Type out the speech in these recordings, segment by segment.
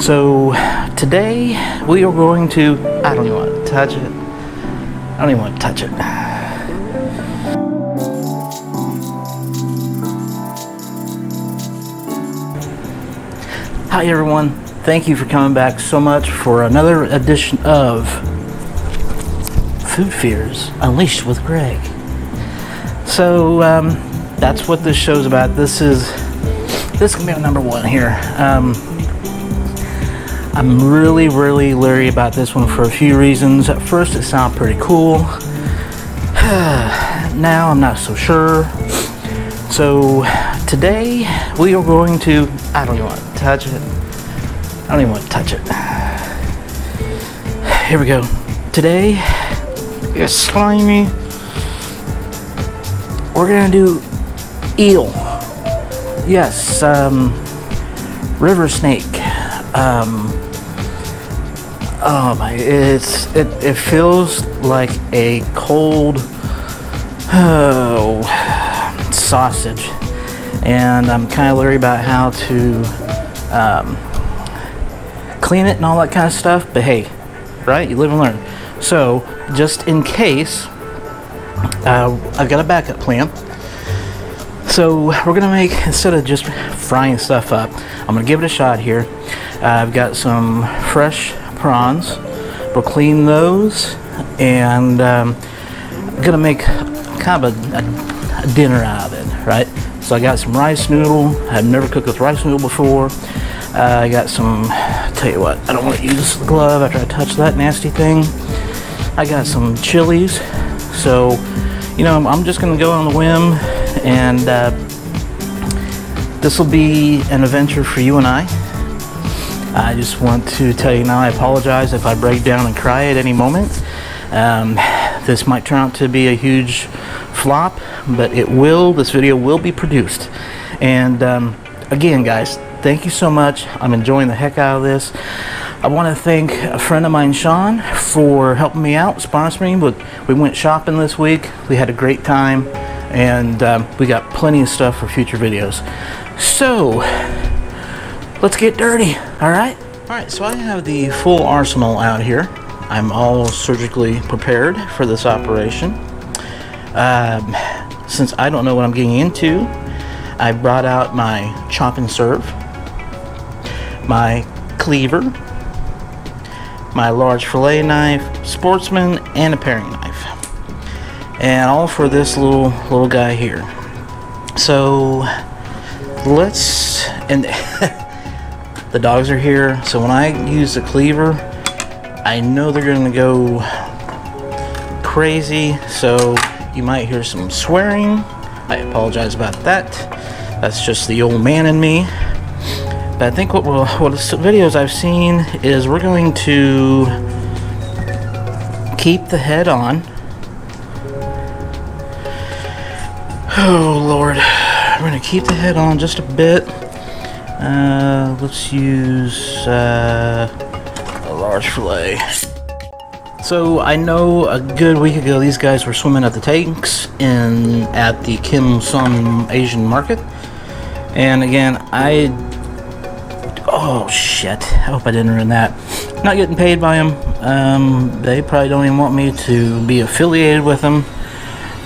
So today we are going to. I don't even want to touch it. I don't even want to touch it. Hi everyone. Thank you for coming back so much for another edition of Food Fears Unleashed with Greg. So um, that's what this show's about. This is this can be our number one here. Um, I'm really, really leery about this one for a few reasons. At first, it sounded pretty cool. now, I'm not so sure. So, today we are going to. I don't even want to touch it. I don't even want to touch it. Here we go. Today, it's slimy. We're gonna do eel. Yes, um, river snake. Um, oh my, it's it, it feels like a cold oh, sausage, and I'm kind of leery about how to um, clean it and all that kind of stuff. But hey, right? You live and learn. So, just in case, uh, I've got a backup plan. So we're gonna make instead of just frying stuff up, I'm gonna give it a shot here. Uh, I've got some fresh prawns. We'll clean those, and um, I'm gonna make kind of a, a, dinner out of it, right? So I got some rice noodle. I've never cooked with rice noodle before. Uh, I got some. Tell you what, I don't want to use the glove after I touch that nasty thing. I got some chilies. So, you know, I'm just gonna go on the whim and uh, this will be an adventure for you and I. I just want to tell you now I apologize if I break down and cry at any moment. Um, this might turn out to be a huge flop, but it will. This video will be produced. And um, again, guys, thank you so much. I'm enjoying the heck out of this. I want to thank a friend of mine, Sean, for helping me out, sponsoring. But we went shopping this week. We had a great time and um, we got plenty of stuff for future videos. So, let's get dirty, alright? Alright, so I have the full arsenal out here. I'm all surgically prepared for this operation. Um, since I don't know what I'm getting into, I brought out my chop and serve, my cleaver, my large fillet knife, sportsman, and a paring knife and all for this little little guy here so let's and the dogs are here. So when I use the cleaver I know they're gonna go crazy. So you might hear some swearing. I apologize about that. That's just the old man in me. But I think what we'll, what the videos I've seen is we're going to keep the head on. Oh Lord, we're gonna keep the head on just a bit. Uh, let's use uh, a large fillet. So I know a good week ago these guys were swimming at the tanks in at the Kim Sung Asian Market, and again I oh shit I hope I didn't ruin that. Not getting paid by them. Um, they probably don't even want me to be affiliated with them.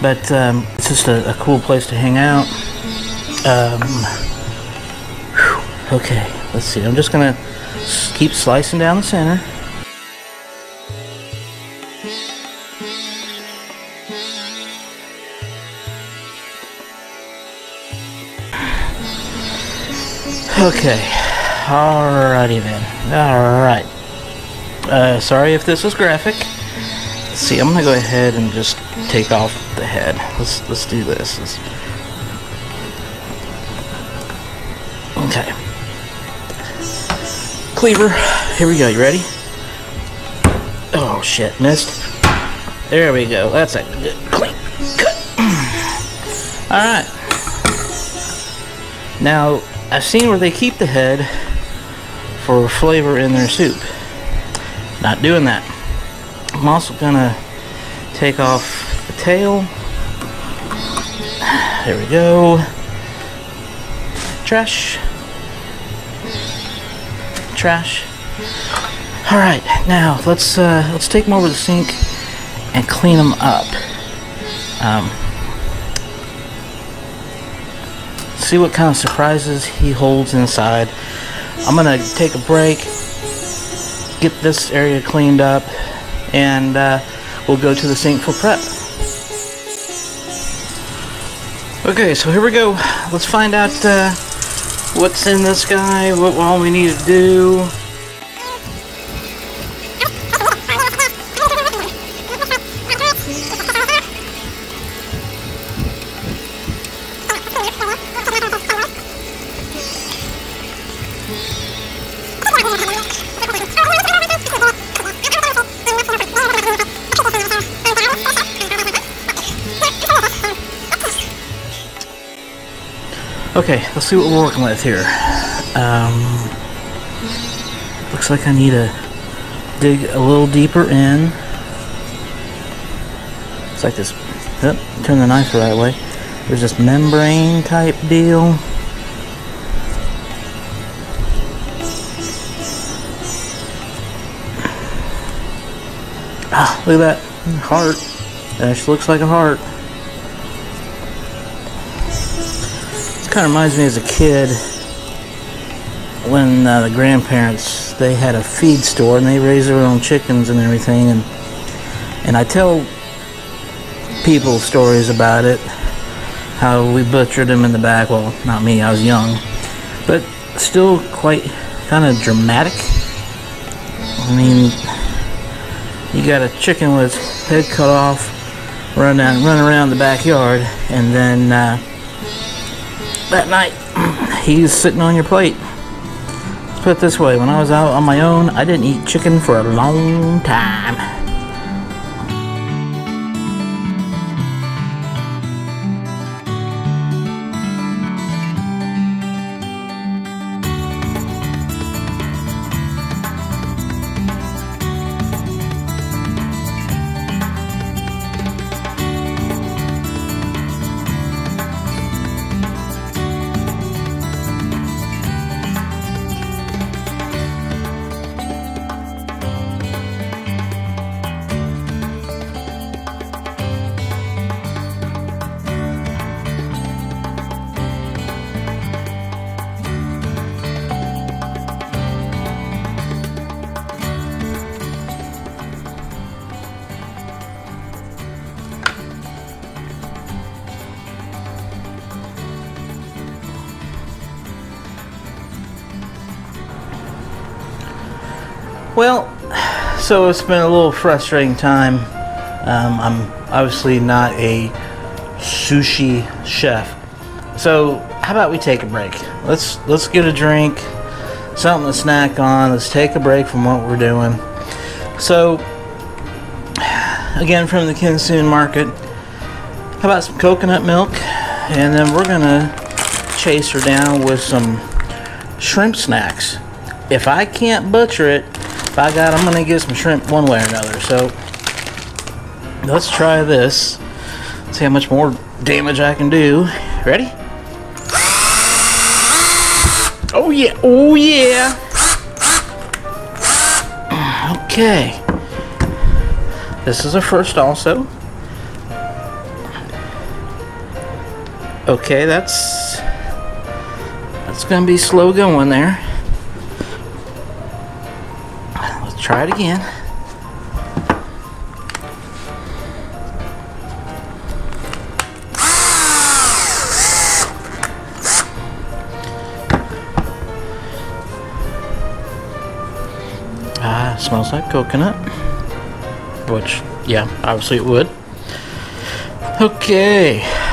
But um, it's just a, a, cool place to hang out. Um, okay, let's see. I'm just gonna keep slicing down the center. Okay, alrighty then. Alright. Uh, sorry if this was graphic. Let's see, I'm gonna go ahead and just take off the head. Let's let's do this. Let's, Cleaver, here we go. You ready? Oh shit, missed. There we go. That's a good clean cut. All right. Now I've seen where they keep the head for flavor in their soup. Not doing that. I'm also gonna take off the tail. There we go. Trash. Trash. All right, now let's uh, let's take them over the sink and clean them up. Um, see what kind of surprises he holds inside. I'm gonna take a break, get this area cleaned up, and uh, we'll go to the sink for prep. Okay, so here we go. Let's find out uh, what's in this guy, what all we need to do. Okay, let's see what we're working with here. Um, looks like I need to dig a little deeper in. It's like this. Yep, turn the knife the right way. There's this membrane type deal. Ah, look at that heart. That actually looks like a heart. Kind of reminds me as a kid when uh, the grandparents they had a feed store and they raised their own chickens and everything and and I tell people stories about it how we butchered them in the back well not me I was young but still quite kind of dramatic. I mean you got a chicken with head cut off run down run around the backyard and then uh, that night, he's sitting on your plate. Let's put it this way, when I was out on my own, I didn't eat chicken for a long time. Well, so it's been a little frustrating time. Um, I'm obviously not a sushi chef. So how about we take a break? Let's let's get a drink, something to snack on. Let's take a break from what we're doing. So again from the Kim Sung Market, how about some coconut milk? And then we're gonna chase her down with some shrimp snacks. If I can't butcher it, by God, I'm gonna get some shrimp one way or another. So let's try this. See how much more damage I can do. Ready? Oh yeah, oh yeah. Okay. This is a first also. Okay, that's that's gonna be slow going there. Try it again. Ah, smells like coconut. Which, yeah, obviously it would. Okay.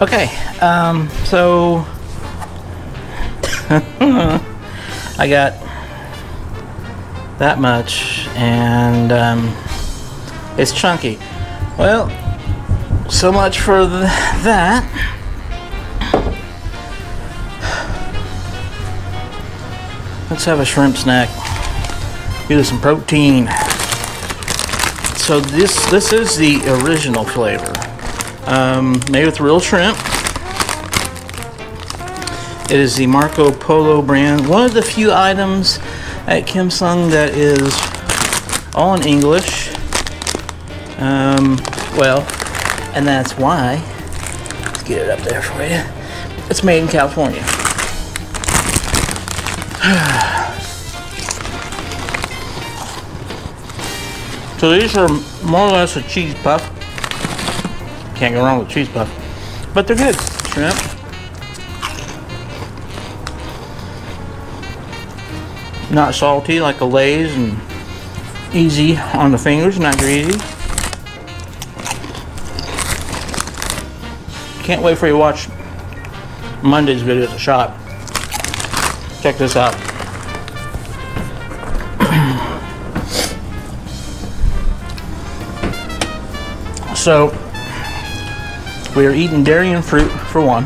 Okay, um, so I got that much, and um, it's chunky. Well, so much for the, that. Let's have a shrimp snack. Give us some protein. so this this is the original flavor, um, made with real shrimp. It is the Marco Polo brand. One of the few items at Kim Sung that is all in English. Um, well, and that's why. Let's get it up there for you. It's made in California. so these are more or less a cheese puff. Can't go wrong with cheese puff. But they're good. Shrimp. Not salty like a Lay's and easy on the fingers, not greasy. Can't wait for you to watch Monday's video at the shop. Check this out. so, we are eating dairy and fruit for one.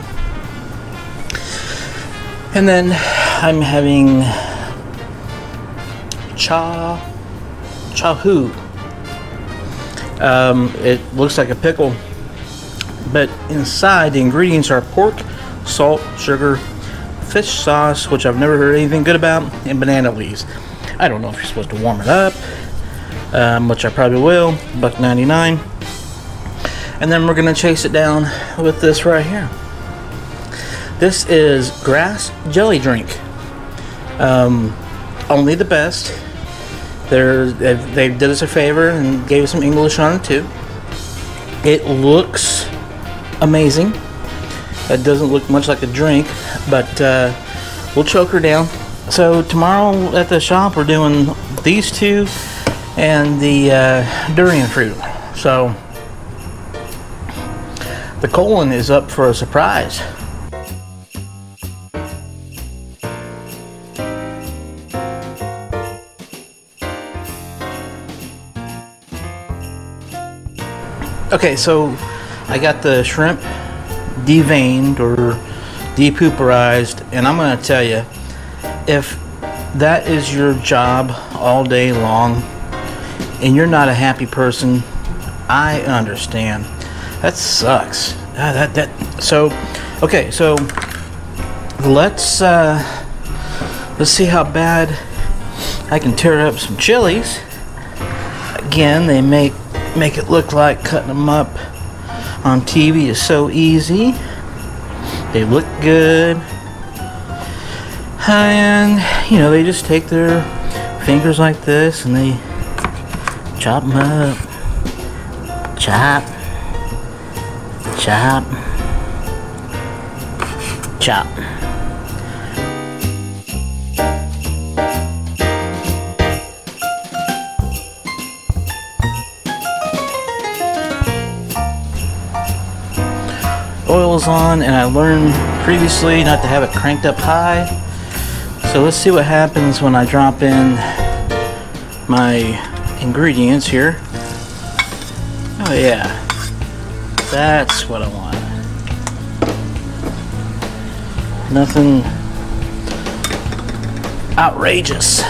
And then I'm having cha chahu. Um, it looks like a pickle, but inside the ingredients are pork, salt, sugar, fish sauce, which I've never heard anything good about, and banana leaves. I don't know if you're supposed to warm it up, um, which I probably will. Buck 99. And then we're gonna chase it down with this right here. This is grass jelly drink. Um, only the best. They're, they've, they did us a favor and gave us some English on it too. It looks amazing. It doesn't look much like a drink, but uh, we'll choke her down. So tomorrow at the shop we're doing these two and the uh, durian fruit. So the colon is up for a surprise. Okay, so I got the shrimp deveined or depuperized, and I'm going to tell you, if that is your job all day long and you're not a happy person, I understand. That sucks. Ah, that that so okay, so let's uh let's see how bad I can tear up some chilies. Again, they make make it look like cutting them up on TV is so easy. They look good. And, you know, they just take their fingers like this and they chop them up. Chop. Chop. Chop. oil is on and I learned previously not to have it cranked up high so let's see what happens when I drop in my ingredients here oh yeah that's what I want. Nothing outrageous.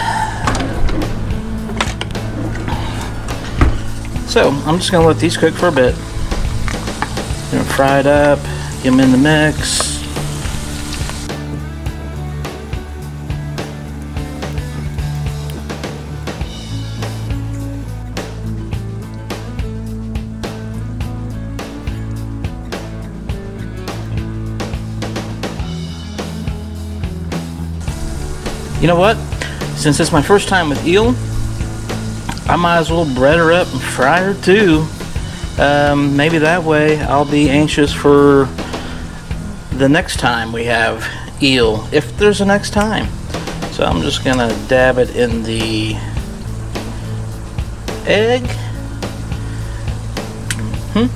So I'm just gonna let these cook for a bit. Gonna fry it up, get them in the mix. You know what? Since it's my first time with eel, I might as well bread her up and fry her too. Um, maybe that way I'll be anxious for the next time we have eel, if there's a next time. So I'm just gonna dab it in the egg. Hmm.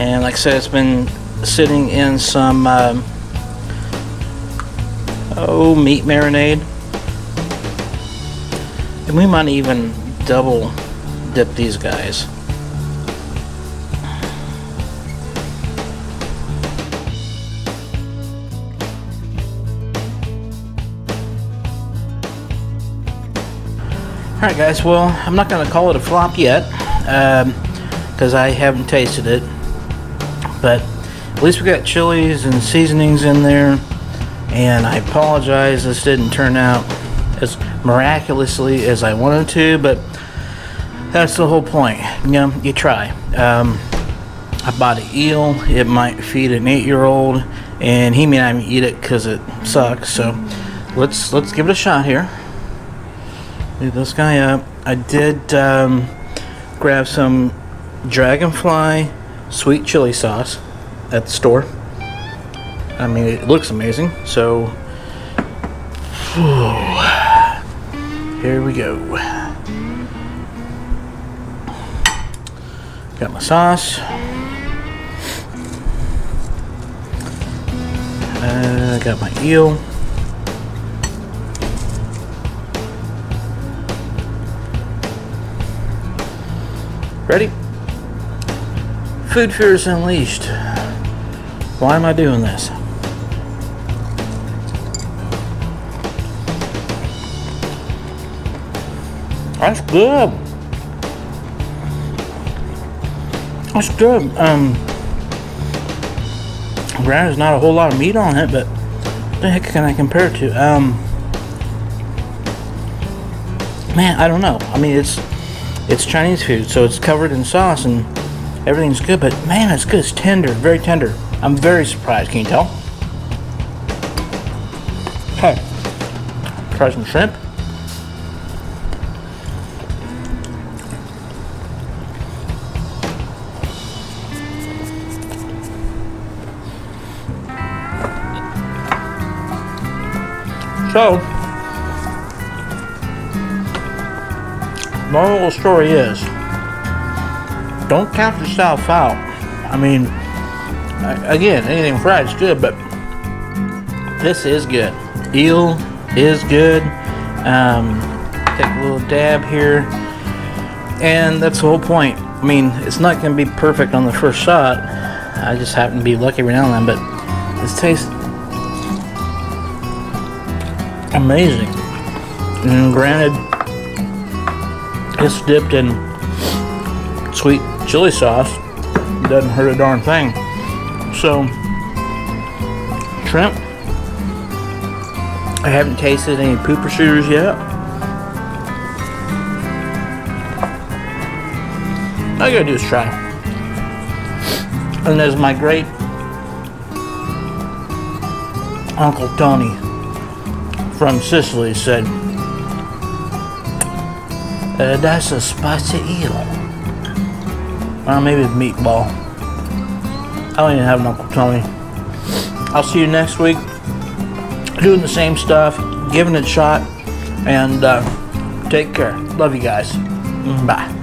And like I said, it's been sitting in some um, oh meat marinade, and we might even double dip these guys. Alright guys, well, I'm not going to call it a flop yet, because um, I haven't tasted it. But at least we got chilies and seasonings in there. And I apologize, this didn't turn out as miraculously as I wanted to, but that's the whole point. You know, you try. Um, I bought an eel. It might feed an eight-year-old, and he may not even eat it because it sucks. So let's let's give it a shot here. Leave this guy up. I did um, grab some Dragonfly sweet chili sauce at the store. I mean, it looks amazing. So, whew, here we go. Got my sauce. Uh, got my eel. Ready? Food Fears Unleashed. Why am I doing this? That's good. That's good. Um, granted, there's not a whole lot of meat on it, but the heck can I compare it to? Um, man, I don't know. I mean, it's it's Chinese food, so it's covered in sauce and everything's good, but man, it's good. It's tender, very tender. I'm very surprised, can you tell? Okay. Try some shrimp. So, moral of the story is don't count yourself out. I mean, again, anything fried is good, but this is good. Eel is good. Um, take a little dab here, and that's the whole point. I mean, it's not going to be perfect on the first shot. I just happen to be lucky every now and then, but this tastes amazing. And granted, it's dipped in sweet chili sauce. Doesn't hurt a darn thing. So, shrimp. I haven't tasted any pooper shooters yet. All I gotta do is try. And as my great Uncle Tony from Sicily said, uh, that's a spicy eel. Or maybe it's meatball. I don't even have an Uncle Tony. I'll see you next week. Doing the same stuff, giving it a shot, and uh, take care. Love you guys. Bye.